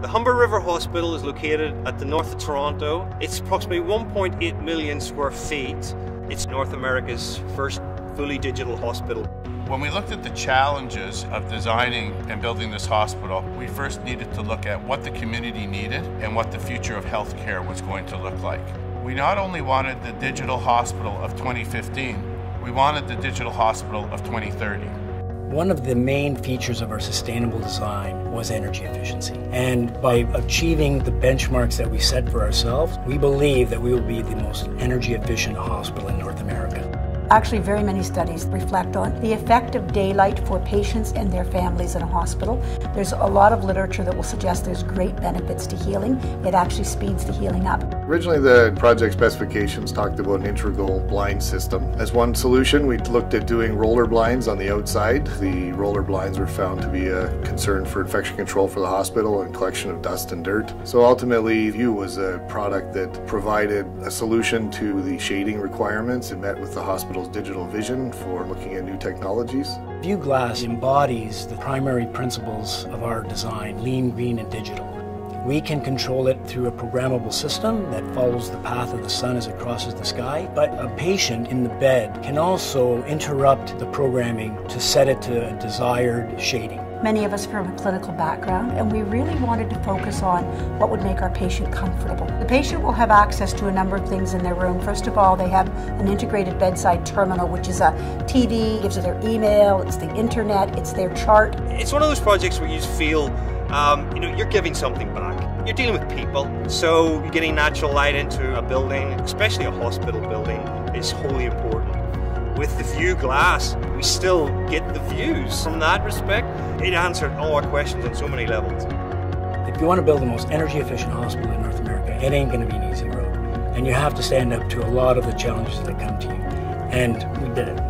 The Humber River Hospital is located at the north of Toronto. It's approximately 1.8 million square feet. It's North America's first fully digital hospital. When we looked at the challenges of designing and building this hospital, we first needed to look at what the community needed and what the future of healthcare was going to look like. We not only wanted the digital hospital of 2015, we wanted the digital hospital of 2030. One of the main features of our sustainable design was energy efficiency. And by achieving the benchmarks that we set for ourselves, we believe that we will be the most energy efficient hospital in North America. Actually, very many studies reflect on the effect of daylight for patients and their families in a hospital. There's a lot of literature that will suggest there's great benefits to healing. It actually speeds the healing up. Originally, the project specifications talked about an integral blind system. As one solution, we looked at doing roller blinds on the outside. The roller blinds were found to be a concern for infection control for the hospital and collection of dust and dirt. So ultimately, View was a product that provided a solution to the shading requirements and met with the hospital's digital vision for looking at new technologies. View Glass embodies the primary principles of our design, lean, green, and digital. We can control it through a programmable system that follows the path of the sun as it crosses the sky, but a patient in the bed can also interrupt the programming to set it to a desired shading. Many of us from a clinical background, and we really wanted to focus on what would make our patient comfortable. The patient will have access to a number of things in their room. First of all, they have an integrated bedside terminal, which is a TV, gives it their email, it's the internet, it's their chart. It's one of those projects where you feel, um, you know, you're giving something back. You're dealing with people, so getting natural light into a building, especially a hospital building, is wholly important with the view glass, we still get the views. From that respect, it answered all our questions on so many levels. If you want to build the most energy efficient hospital in North America, it ain't going to be an easy road. And you have to stand up to a lot of the challenges that come to you. And we did it.